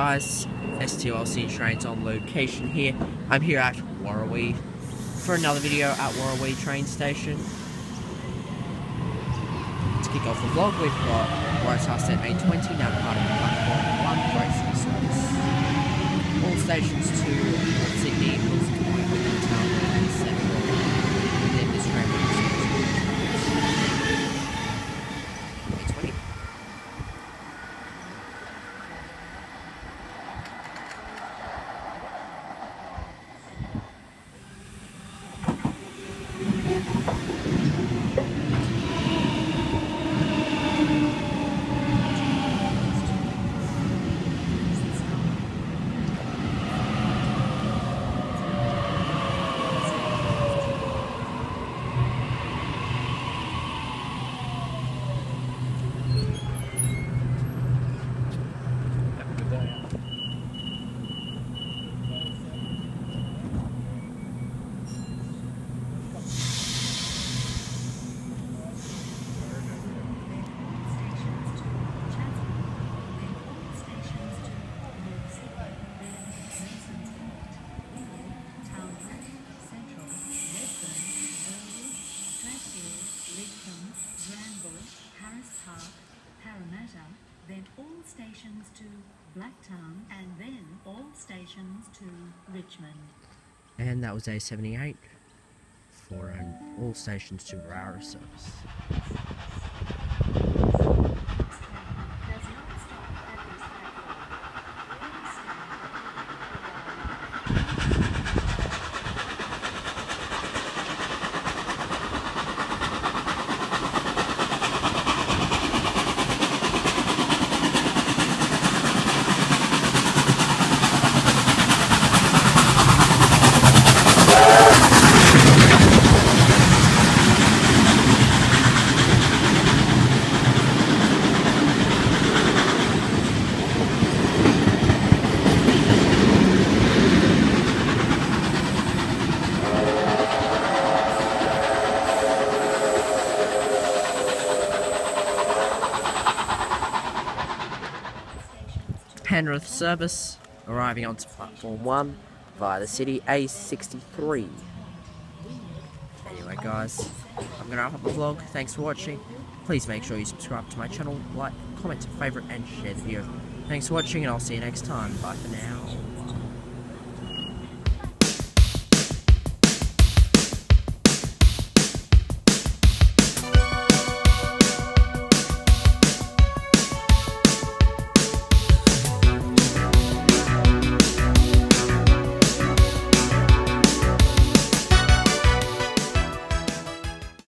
TLC Trains on location here. I'm here at Warrawee for another video at Warrawee train station. To kick off the vlog, we've got Waratah set A20 now departing platform 1 for service. All stations to Parramatta, then all stations to Blacktown, and then all stations to Richmond. And that was A78 for all stations to Rara service. Penrith service arriving onto platform 1 via the city A63. Anyway, guys, I'm to wrap up the vlog. Thanks for watching. Please make sure you subscribe to my channel, like, comment, favourite, and share the video. Thanks for watching, and I'll see you next time. Bye for now.